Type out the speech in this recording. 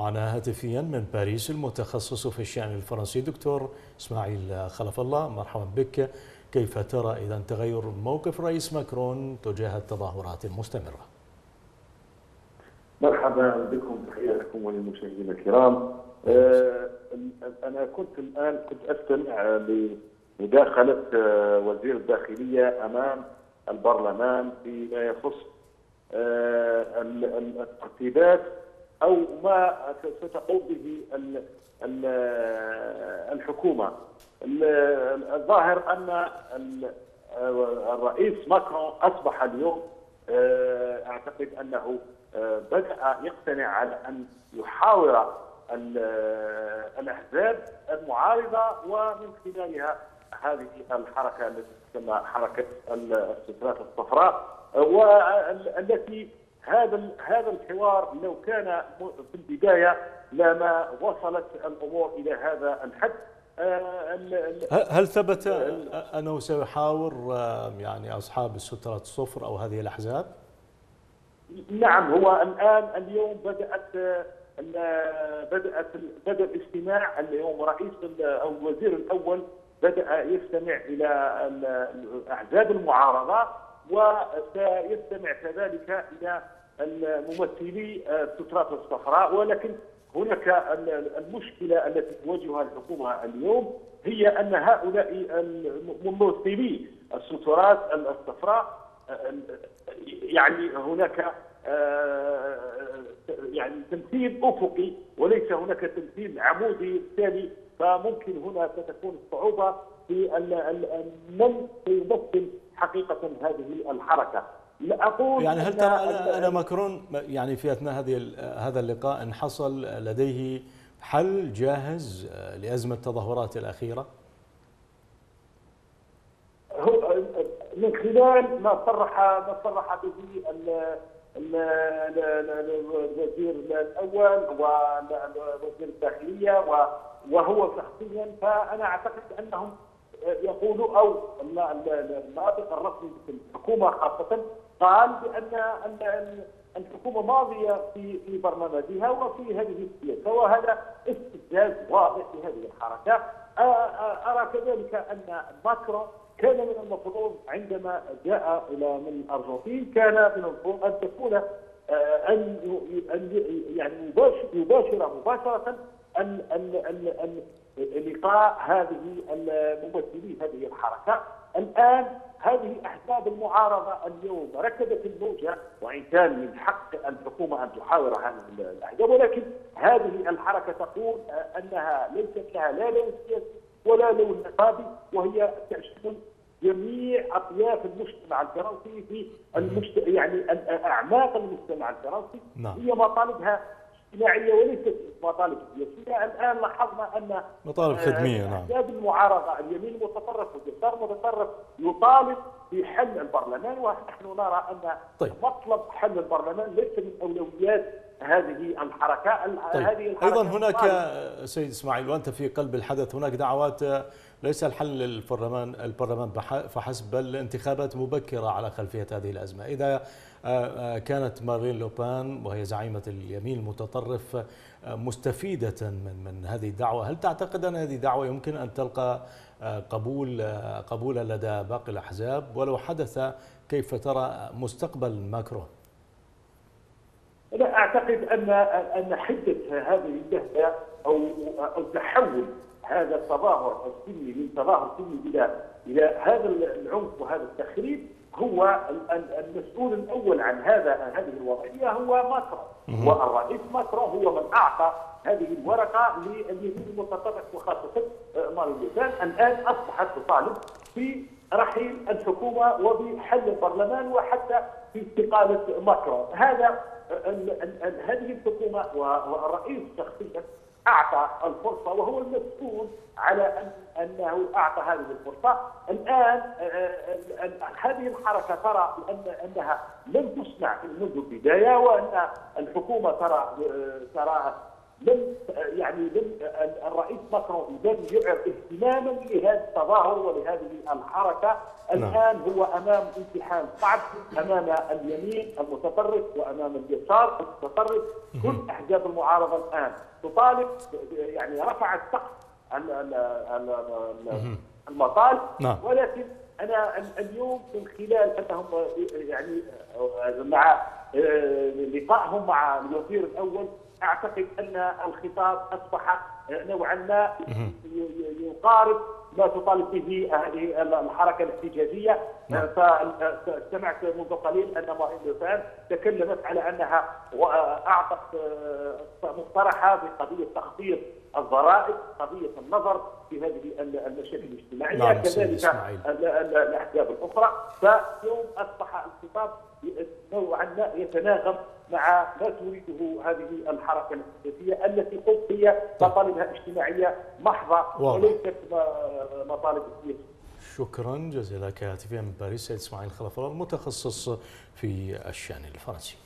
معنا هاتفيا من باريس المتخصص في الشأن الفرنسي. دكتور إسماعيل خلف الله مرحبا بك. كيف ترى إذا تغير موقف رئيس ماكرون تجاه التظاهرات المستمرة؟ مرحبا بكم تحية لكم وللمشاهدين الكرام. آه، أنا كنت الآن كنت أستمع لمداخلة آه، وزير الداخلية أمام البرلمان فيما يخص آه، الترتيبات أو ما ستقوم به الحكومة. الظاهر أن الرئيس ماكرون أصبح اليوم آه، أعتقد أنه آه، بدأ يقتنع على أن يحاور الأحزاب المعارضة ومن خلالها هذه الحركة التي تسمى حركة السترات الصفراء والتي هذا هذا الحوار لو كان في البداية لما وصلت الأمور إلى هذا الحد آه، هل ثبت أنه سيحاور يعني أصحاب السترات الصفر أو هذه الأحزاب؟ نعم هو الآن اليوم بدأت بدأت بدأ الاستماع اليوم رئيس أو الوزير الأول بدأ يستمع إلى الأحزاب المعارضة وسيستمع كذلك إلى الممثلي السترات الصفراء ولكن هناك المشكلة التي تواجهها الحكومة اليوم هي أن هؤلاء الممثلي السترات الصفراء يعني هناك يعني تمثيل أفقي وليس هناك تمثيل عمودي بالتالي فممكن هنا ستكون الصعوبة في من سيمثل حقيقة هذه الحركة. لا أقول يعني هل ترى أن ماكرون يعني في أثناء هذه هذا اللقاء إن حصل لديه حل جاهز لأزمة التظاهرات الأخيرة؟ هو من خلال ما صرح ما صرح به الوزير الأول ووزير الداخلية وهو شخصيا فأنا أعتقد أنهم يقولوا أو الناطق الرسمي في الحكومة خاصة قال بأن الحكومة ماضية في في برنامجها وفي هذه السياسة وهذا استفزاز واضح لهذه الحركة. أرى كذلك أن ماكرون كان من المفروض عندما جاء إلى من الأرجنتين كان من المفروض أن تكون أن أن يعني يباشر يباشر مباشرة ان ان ان لقاء هذه الممثلين هذه الحركة. الآن هذه أحزاب المعارضة اليوم ركبت الموجة وإن كان من حق الحكومة أن تحاور هذه الأحزاب ولكن هذه الحركة تقول أنها ليست لها لا لون سياسي ولا لون نقابي وهي تشمل جميع أطياف المجتمع الفرنسي في المجت... يعني اعماق المجتمع الفرنسي نعم. هي مطالبها اجتماعيه وليست مطالب سياسيه، الآن لاحظنا أن مطالب خدمية نعم احزاب المعارضة اليمين المتطرف واليسار المتطرف يطالب بحل البرلمان ونحن نرى أن طيب. مطلب حل البرلمان ليس من أولويات هذه الحركة طيب. هذه الحركة أيضا هناك سيد إسماعيل وأنت في قلب الحدث هناك دعوات ليس الحل للبرلمان البرلمان فحسب بل انتخابات مبكرة على خلفية هذه الأزمة. إذا آه، آه، كانت مارين لوبان وهي زعيمة اليمين المتطرف آه، مستفيدة من من هذه الدعوة. هل تعتقد أن هذه الدعوة يمكن أن تلقى قبول قبولا لدى باقي الأحزاب؟ ولو حدث كيف ترى مستقبل ماكرون؟ أنا أعتقد أن أن حدة هذه النهضة أو أو تحول هذا التظاهر السلمي من تظاهر سلمي إلى إلى هذا العنف وهذا التخريب هو المسؤول الأول عن هذا هذه الوضعية هو ماكرون. والرئيس ماكرون هو من أعطى هذه الورقة لليمين المتطرف وخاصة آه، مارين لوبان الان أصبحت تطالب في رحيل الحكومة وبحل البرلمان وحتى في استقالة ماكرون. هذا هذه الحكومة والرئيس شخصيا أعطى الفرصة وهو المسؤول على ان أنه أعطى هذه الفرصة، الآن آه، آه، هذه الحركة ترى بان أنها لم تصنع منذ البداية وأن الحكومة ترى آه، ترى لم يعني لم الرئيس ماكرون لم يعر اهتماما لهذا التظاهر ولهذه الحركة. الآن هو أمام امتحان صعب أمام اليمين المتطرف وأمام اليسار المتطرف. كل أحزاب المعارضة الآن تطالب يعني رفعت سقف المطالب نعم. ولكن أنا اليوم من خلال انهم يعني مع لقائهم مع الوزير الأول أعتقد أن الخطاب أصبح نوعا ما يقارب ما تطالب به هذه الحركة الاحتجاجية. فسمعت منذ قليل أن مارين لوبان تكلمت على أنها أعطت مقترحة بقضية تخفيض الضرائب قضية النظر في هذه المشاكل الاجتماعية نعم كذلك الأحزاب الأخرى فاليوم أصبح الخطاب نوعا ما يتناغم مع ما تريده هذه الحركة الاقتصاديه التي قلت هي مطالبها اجتماعية محضة وليست مطالب سياسية. شكرا جزيلا كاتبين من باريس سيد إسماعيل خلف المتخصص في الشأن الفرنسي.